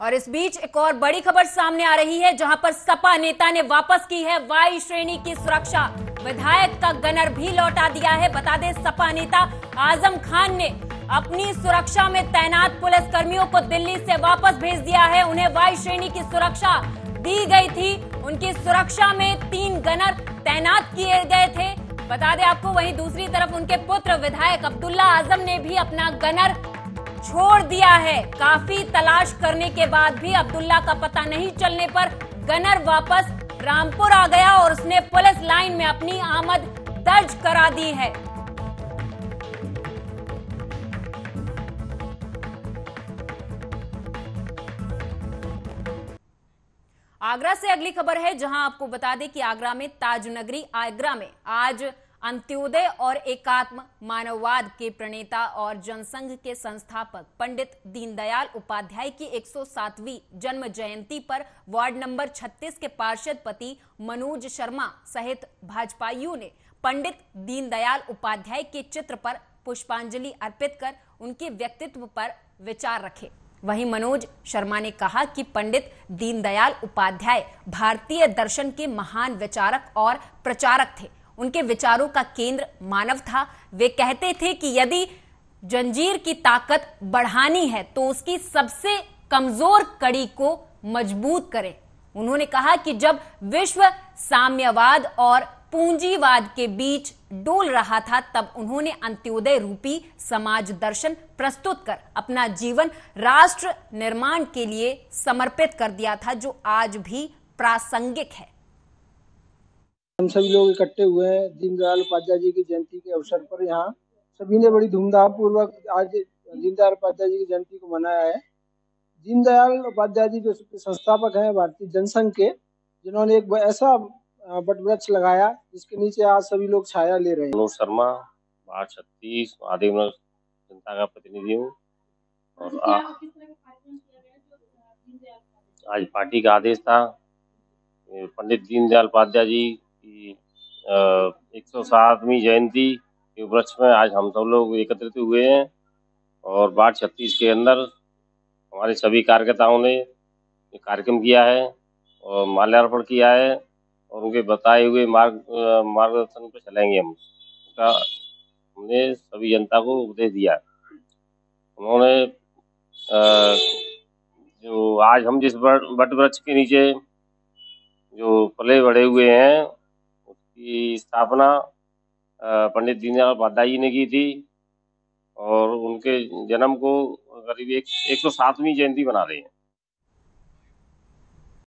और इस बीच एक और बड़ी खबर सामने आ रही है, जहाँ पर सपा नेता ने वापस की है वायु श्रेणी की सुरक्षा। विधायक का गनर भी लौटा दिया है। बता दें, सपा नेता आज़म खान ने अपनी सुरक्षा में तैनात पुलिस कर्मियों को दिल्ली से वापस भेज दिया है। उन्हें वायु श्रेणी की सुरक्षा दी गई थी। उनकी सुरक्षा में तीन गनर तैनात किए गए थे। बता दें आपको, वहीं दूसरी तरफ़ उनके पुत्र विधायक अब्दुल्ला आज़म ने भी अपना गनर छोड़ दिया है। काफ़ी तलाश करने के बाद भी अब्दुल्ला का पता नहीं चलने पर गनर वापस रामपुर आ गया और उसने पुलिस लाइन में अपनी आमद दर्ज करा दी है। आगरा से अगली खबर है, जहाँ आपको बता दें कि आगरा में ताज नगरी आगरा में आज अंत्योदय और एकात्म मानववाद के प्रणेता और जनसंघ के संस्थापक पंडित दीनदयाल उपाध्याय की 107वीं जन्म जयंती पर वार्ड नंबर 36 के पार्षद पति मनोज शर्मा सहित भाजपाइयों ने पंडित दीनदयाल उपाध्याय के चित्र पर पुष्पांजलि अर्पित कर उनके व्यक्तित्व पर विचार रखे। वहीं मनोज शर्मा ने कहा कि पंडित दीनदयाल उपाध्याय भारतीय दर्शन के महान विचारक और प्रचारक थे। उनके विचारों का केंद्र मानव था। वे कहते थे कि यदि जंजीर की ताकत बढ़ानी है तो उसकी सबसे कमज़ोर कड़ी को मज़बूत करें। उन्होंने कहा कि जब विश्व साम्यवाद और पूंजीवाद के बीच डोल रहा था, तब उन्होंने अंत्योदय रूपी समाज दर्शन प्रस्तुत कर अपना जीवन राष्ट्र निर्माण के लिए समर्पित कर दिया था, जो आज भी प्रासंगिक है। हम सभी लोग इकट्ठे हुए हैं। दीनदयाल उपाध्याय जी की जयंती के अवसर पर यहाँ सभी ने बड़ी धूमधाम पूर्वक आज दीनदयाल उपाध्याय जी की जयंती को मनाया है। दीनदयाल उपाध्याय जी जो संस्थापक हैं भारतीय जनसंघ के जिन्होंने एक ऐसा बट वृक्ष लगाया जिसके नीचे आज सभी लोग छाया ले रहे हैं। मनोज शर्मा बाढ़ छत्तीस आदिम जनता का प्रतिनिधि हूँ। और आ, आज पार्टी का आदेश था। पंडित दीनदयाल उपाध्याय जी की एक सौ सातवीं जयंती के उपलक्ष्य में आज हम सब लोग एकत्रित हुए हैं और बाढ़ छत्तीस के अंदर हमारे सभी कार्यकर्ताओं ने कार्यक्रम किया है और माल्यार्पण किया है और उनके बताए हुए मार्ग मार्गदर्शन पर चलेंगे हम। उनका हमने सभी जनता को उपदेश दिया उन्होंने जो आज हम जिस वट वृक्ष के नीचे जो पले बढ़े हुए हैं उसकी स्थापना पंडित दीनदयाल उपाध्याय जी ने की थी और उनके जन्म को करीब एक एक सौ सातवीं जयंती बना रहे हैं।